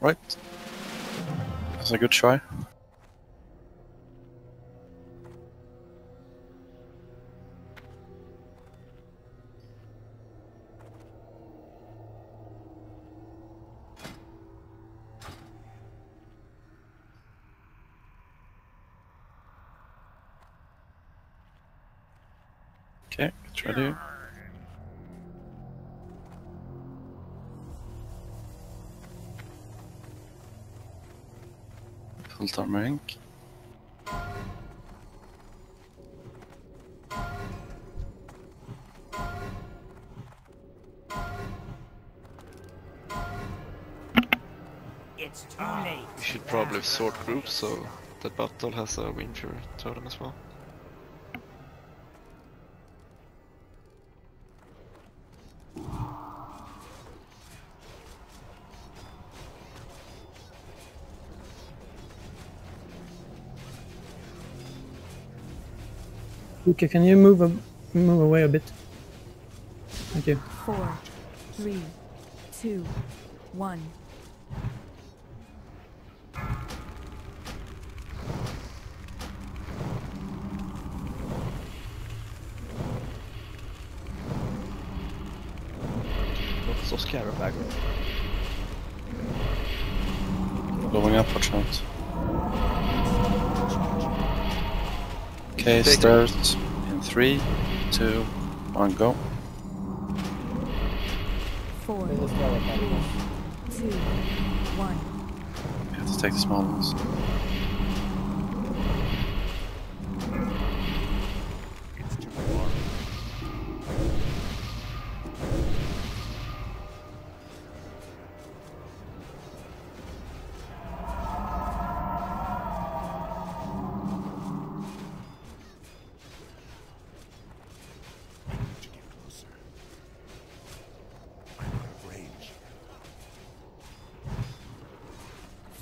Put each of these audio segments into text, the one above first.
Right. That's a good try. Okay, get ready. Full time rank. It's too late. We should probably sort groups so that battle has a Windfury totem as well. Okay, can you move a, move away a bit? Thank you. Four, three, two, one. Not so scared of aggro. Blowing up, watch out. Okay, Take- start in three, two, one, go. Four, Let's go with that. three, two, one. You have to take the small ones.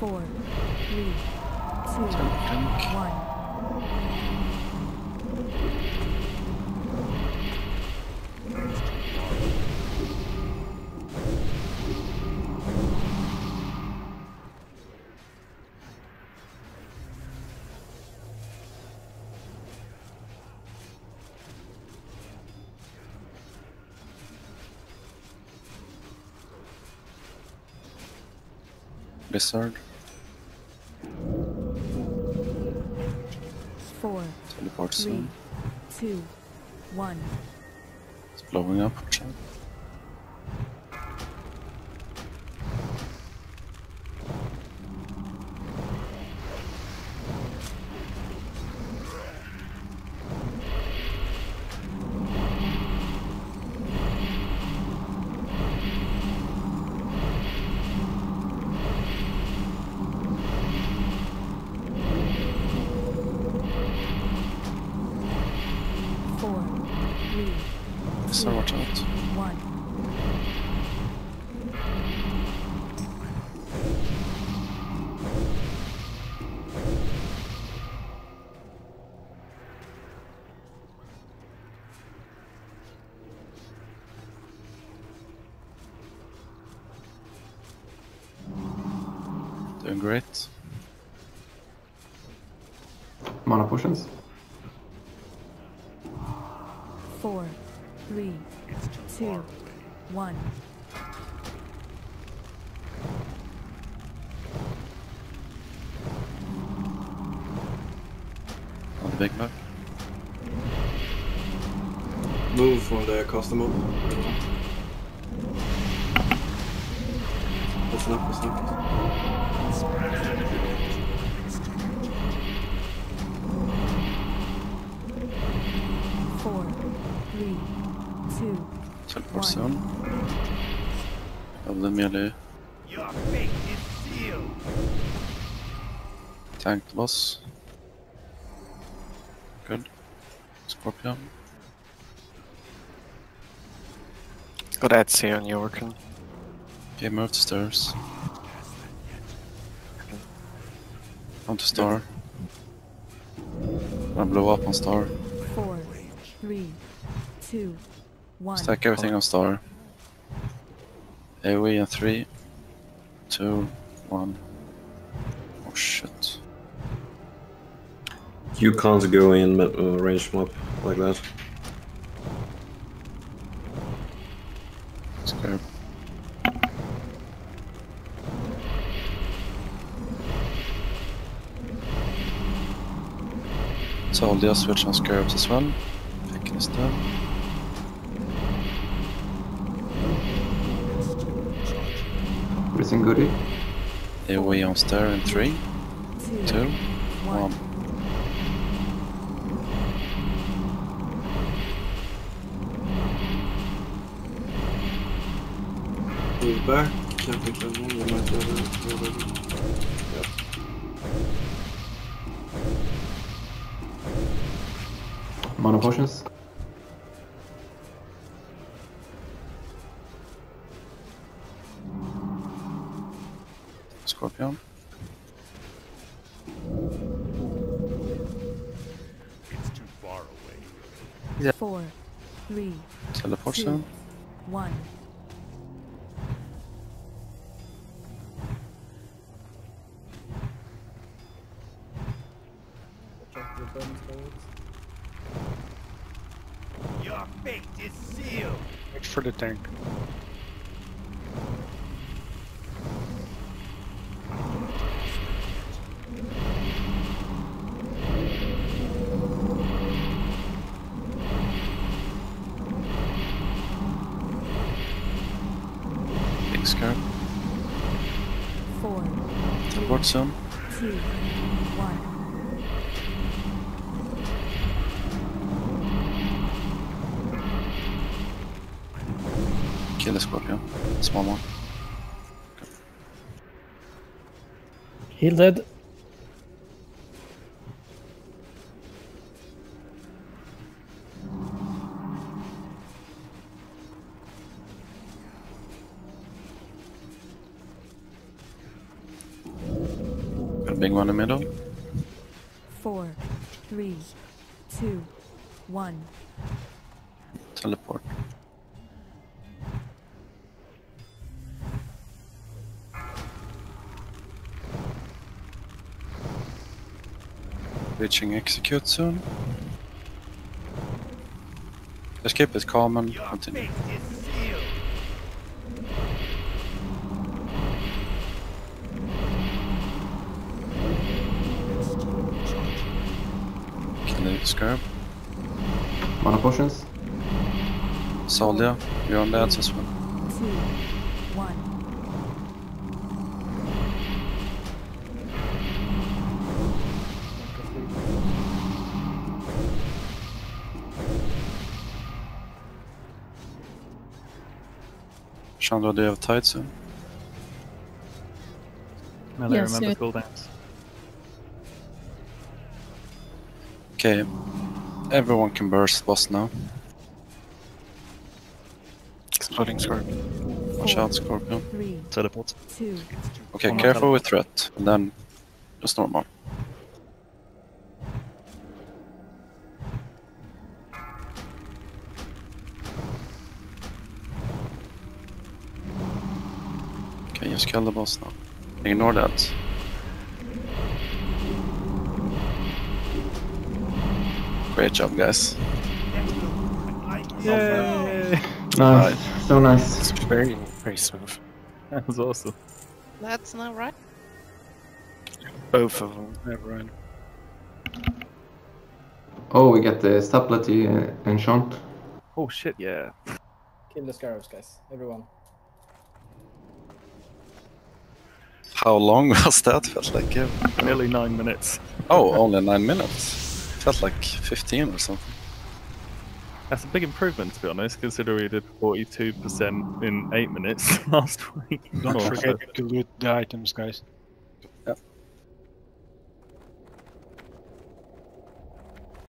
Four, three, two, Blink. one. Blizzard, Four, teleport three, soon. two, one. It's blowing up, out. Four, three, Blizzard, watch out. one. Doing great. Mana potions. Four, three, two, one. On the big map. Move from the customer. Listen up, listen up. Four, three, two, Teleport One. soon. Melee. Tank the boss. Good. Scorpion. Got Etsy on Yorken. Okay, move to stairs. On to star. Gonna blow up on star. four, three, two, one. Stack everything on star. AoE in 3, 2, 1. Oh shit. You can't go in uh, range mob like that. Scared. Soldier switch on scarabs as well. Picking is dead. Everything goody? AoE on stair in 3, Two, 2, one. 1. Move back. Can't pick that one. You might have it already. Mana potions? Scorpion. Four, three, Teleport Two. soon. one. Wait for the tank. Big scarab. Four, Teleport soon. two, one. Kill the scorpion. Small one. Heal dead. Big one in the middle. Four, three, two, one. Teleport. Reaching execute soon. Just keep it calm and continue. Scarab. Mana potions? Soldier, you're on the edge as well. Two, one. Chandra, do you have tight soon? Melee Yes, remember yeah. cooldowns. Okay, everyone can burst boss now. Exploding Scorpion. Watch out, Scorpion. Three, Teleport. two, Okay, careful with threat, and then just normal. Okay, just kill the boss now. Ignore that. Great job, guys. Yay! Nice. So nice. It's very, very smooth. That was awesome. That's not right. Both of them. Never mind. Oh, we get the stability uh, enchant. Oh shit, yeah. Kill the scarabs, guys. Everyone. How long was that? Felt like uh, Nearly nine minutes. oh, only nine minutes. Felt like 15 or something. That's a big improvement, to be honest, considering we did 42% in 8 minutes last week. Don't forget to loot the items, guys.